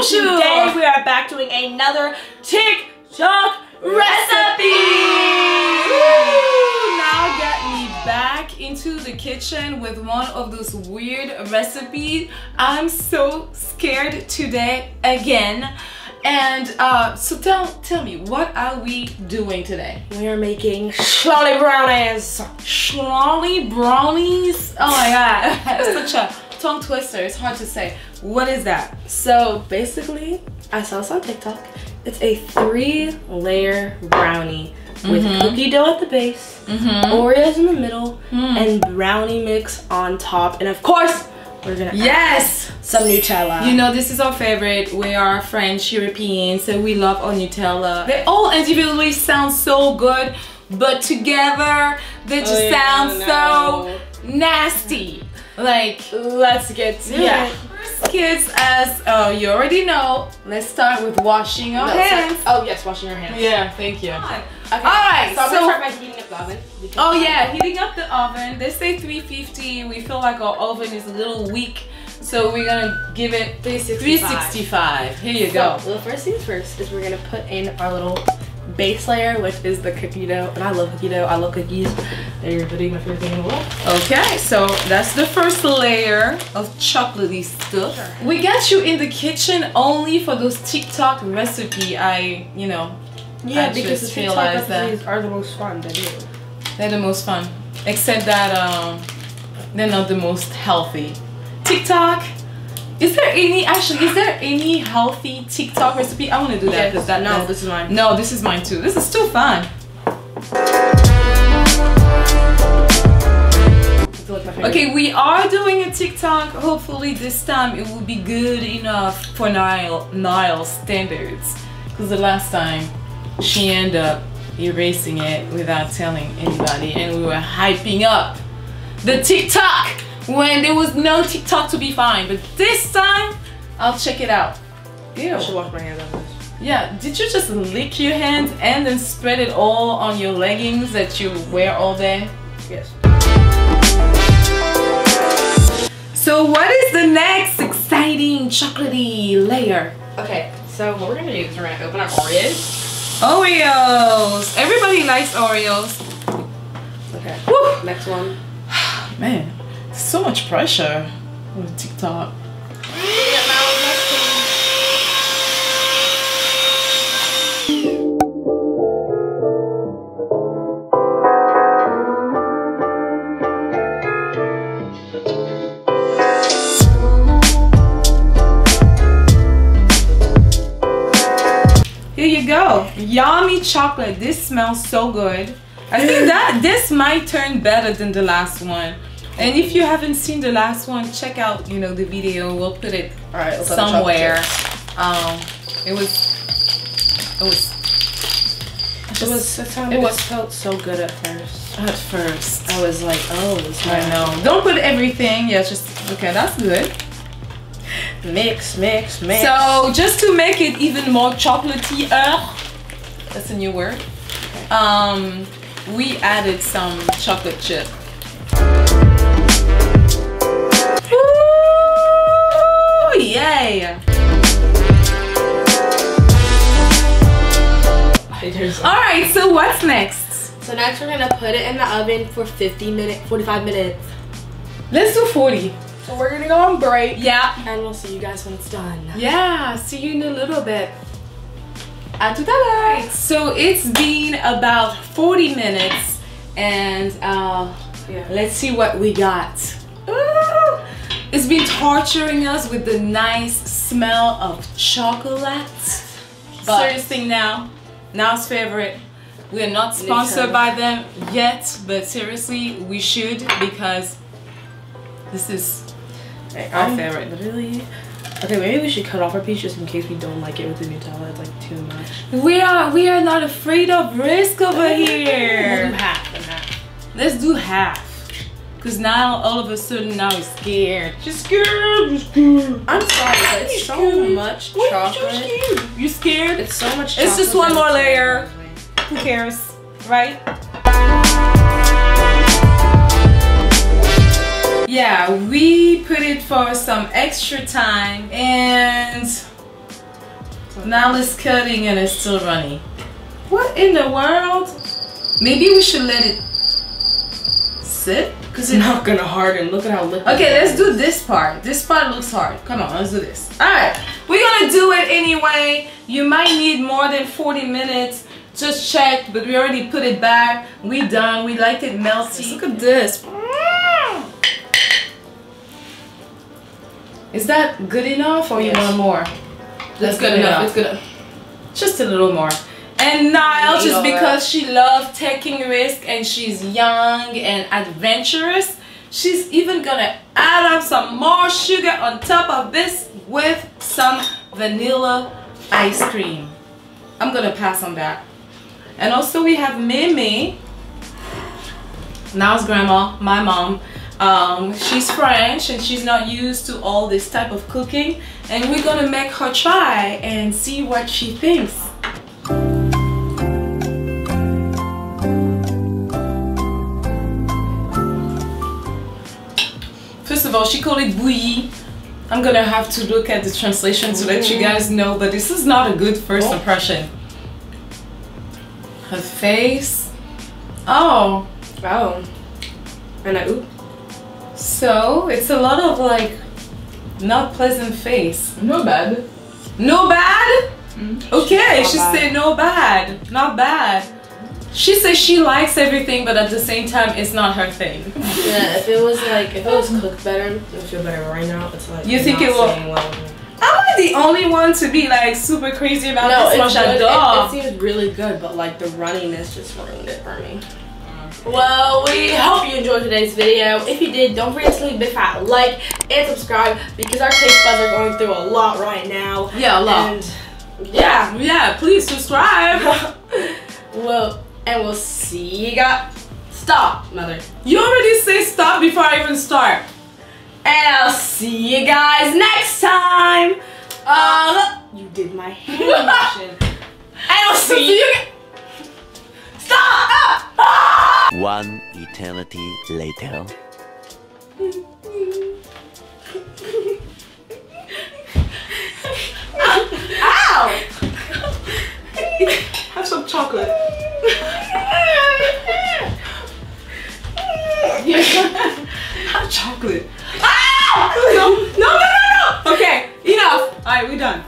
Bonjour. Today we are back doing another TikTok recipe. Now get me back into the kitchen with one of those weird recipes. I'm so scared today again. And uh, so tell tell me, what are we doing today? We are making schlolly brownies. Schlolly brownies? Oh my god, it's such a tongue twister. It's hard to say. What is that? So basically, I saw this on TikTok. It's a three layer brownie with Mhm. cookie dough at the base, Mm-hmm. Oreos in the middle, Mm. and brownie mix on top. And of course, we're gonna add Yes! some Nutella. You know, this is our favorite. We are French Europeans, so we love our Nutella. They all individually sound so good, but together they just Oh, yeah, sound no. so nasty. Like, let's get to yeah. it. First, kids, as uh, you already know, let's start with washing our No, hands. sorry. Oh yes, washing your hands. Yeah, thank you. Okay. Alright, so I'm so- gonna start by heating up the oven. Oh yeah, heating up the oven. They say 350. We feel like our oven is a little weak, so we're gonna give it 365. 365. Here you go. So, the first things first is we're gonna put in our little base layer, which is the cookie dough. And I love cookie dough. I love cookies. They're literally my favorite thing in the world. Okay, so that's the first layer of chocolatey stuff. Sure. We got you in the kitchen only for those TikTok recipe. I, you know, Yeah, I because the just TikTok realized that. are the most fun to do. they're the most fun. Except that um, they're not the most healthy. TikTok. Is there any actually? Is there any healthy TikTok recipe? I want to do that Yes. because that no, that- this is mine. no, this is mine too. This is too fun. It's like my favorite. Okay, we are doing a TikTok. Hopefully this time it will be good enough for Niall Niall standards. Because the last time she ended up erasing it without telling anybody, and we were hyping up the TikTok when there was no TikTok to be found. But this time, I'll check it out. Ew. I should wash my hands this. Yeah, did you just lick your hands and then spread it all on your leggings that you wear all day? Yes. So what is the next exciting chocolatey layer? Okay, so what we're gonna do is we're gonna open our Oreos. Oreos. Everybody likes Oreos. Okay. Woo! Next one. Man, so much pressure with TikTok. Here you go. Yummy chocolate. This smells so good. I think that this might turn better than the last one. And if you haven't seen the last one, check out, you know, the video. We'll put it All right, let's let the chocolate somewhere. Um, it was, it was, It was. It, it it was- was felt so good at first. at first. I was like, oh, this I know. Don't put everything. Yeah, just okay. That's good. Mix, mix, mix. So just to make it even more chocolatey, that's a new word. Um, we added some chocolate chip. All right. So what's next? So next we're gonna put it in the oven for 50 minutes, 45 minutes. Let's do forty. So we're gonna go on break. Yeah. And we'll see you guys when it's done. Yeah, see you in a little bit. À tout à l'heure. So it's been about 40 minutes and uh, Yeah. let's see what we got. Ooh, it's been torturing us with the nice smell of chocolate. But- Serious thing now, now's favorite. We are not sponsored by them yet, but seriously, we should because this is our I'm favorite. Literally. Okay, maybe we should cut off our piece just in case we don't like it with the Nutella. It's like too much. We are we are not afraid of risk over do here. half and half. Let's do half. Cause now all of a sudden now he's scared. She's scared. You're scared. I'm sorry, but it's so Scared. much chocolate. You scared? You scared? It's so much chocolate. It's just one more layer. Who cares, right? Yeah, we put it for some extra time and Now it's cutting and it's still running. What in the world? Maybe we should let it sit? Cause it's not gonna harden. Look at how liquid. Okay, let's do this part. This part looks hard. Come on, let's do this. Alright, we're gonna do it anyway. You might need more than 40 minutes. Just check, but we already put it back. We done. We liked it melty. Look at this. Is that good enough or Yes. you want more? That's good enough. It's good enough. Just a little more. And Niall, Eat just because she loves taking risk and she's young and adventurous, she's even gonna add up some more sugar on top of this with some vanilla ice cream. I'm gonna pass on that. And also we have Mimi, Niall's grandma, my mom. Um, she's French and she's not used to all this type of cooking. And we're gonna make her try and see what she thinks. She called it bouillie. I'm gonna have to look at the translation to let you mm. guys know, but this is not a good first Oh. impression. Her face. Oh, Wow. And I oop. so it's a lot of like not pleasant face. No bad. No bad? Mm. Okay, Not she bad. said no bad. Not bad. She says she likes everything, but at the same time, it's not her thing. Yeah, if it was like if it was cooked better, it would feel better. Right now, it's like You think it will- well. Am I the only one to be like super crazy about No, this much? good. It, it seems really good, but like the runniness just ruined it for me. Uh-huh. Well, we hope you enjoyed today's video. If you did, don't forget to leave a big fat like and subscribe because our taste buds are going through a lot right now. Yeah, a lot. And yeah, Yeah, please subscribe. well, and we'll see you guys. Stop, mother. You already say stop before I even start. And I'll see you guys next time. Uh, you did my hand motion. And I'll see you. Stop! One eternity later. Ow! Have some chocolate. it. Ah! No, no, no, no! Okay, enough. All right, we're done.